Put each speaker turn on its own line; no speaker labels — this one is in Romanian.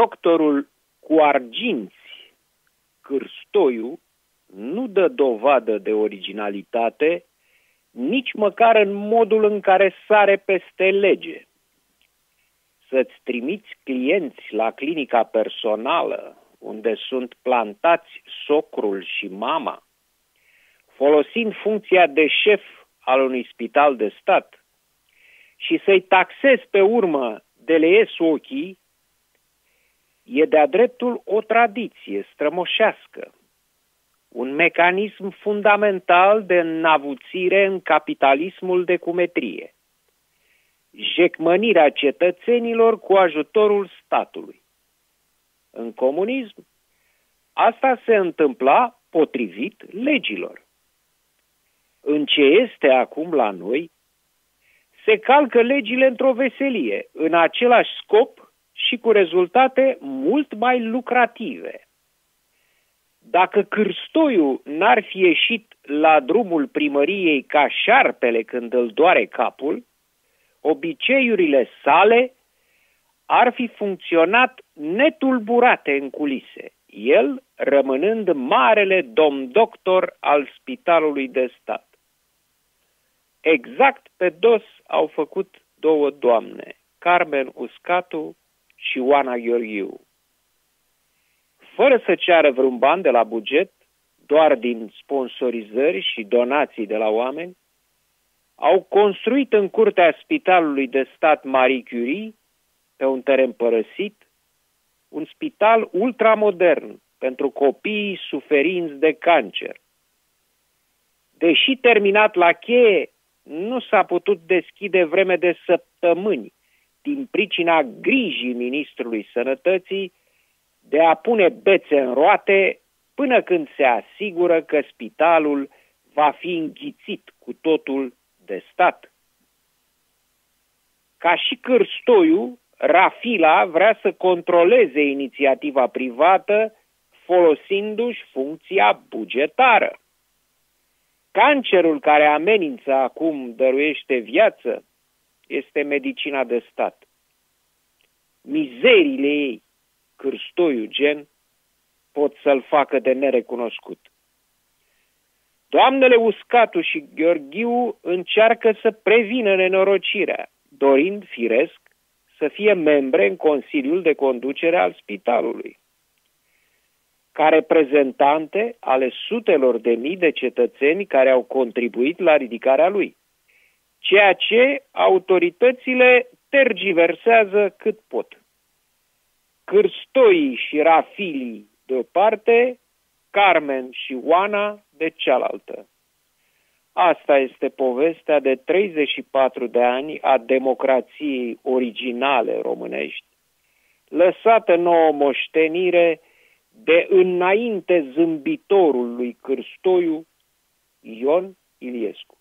Doctorul cu arginți, Cârstoiu, nu dă dovadă de originalitate nici măcar în modul în care sare peste lege. Să-ți trimiți clienți la clinica personală, unde sunt plantați socrul și mama, folosind funcția de șef al unui spital de stat și să-i taxezi pe urmă de le ies ochii, e de-a dreptul o tradiție strămoșească, un mecanism fundamental de înavuțire în capitalismul de cumetrie, jecmănirea cetățenilor cu ajutorul statului. În comunism, asta se întâmpla potrivit legilor. În ce este acum la noi, se calcă legile într-o veselie, în același scop și cu rezultate mult mai lucrative. Dacă Cârstoiu n-ar fi ieșit la drumul primăriei ca șarpele când îl doare capul, obiceiurile sale ar fi funcționat netulburate în culise, el rămânând marele domn doctor al spitalului de stat. Exact pe dos au făcut două doamne, Carmen Uscatu și Oana Gheorghiu. Fără să ceară vreun ban de la buget, doar din sponsorizări și donații de la oameni, au construit în curtea spitalului de stat Marie Curie, pe un teren părăsit, un spital ultramodern pentru copiii suferinți de cancer. Deși terminat la cheie, nu s-a putut deschide vreme de săptămâni din pricina grijii ministrului sănătății de a pune bețe în roate până când se asigură că spitalul va fi înghițit cu totul de stat. Ca și Cârstoiu, Rafila vrea să controleze inițiativa privată folosindu-și funcția bugetară. Cancerul care amenință acum dăruiește viață este medicina de stat. Mizerile ei, cârstoiul gen, pot să-l facă de nerecunoscut. Doamnele Uscatu și Gheorghiu încearcă să prevină nenorocirea, dorind, firesc, să fie membre în Consiliul de Conducere al Spitalului ca reprezentante ale sutelor de mii de cetățeni care au contribuit la ridicarea lui, ceea ce autoritățile tergiversează cât pot. Cârstoii și Rafilii de o parte, Carmen și Oana de cealaltă. Asta este povestea de 34 de ani a democrației originale românești, lăsată nouă moștenire de înainte zâmbitorul lui Cârstoiu Ion Iliescu.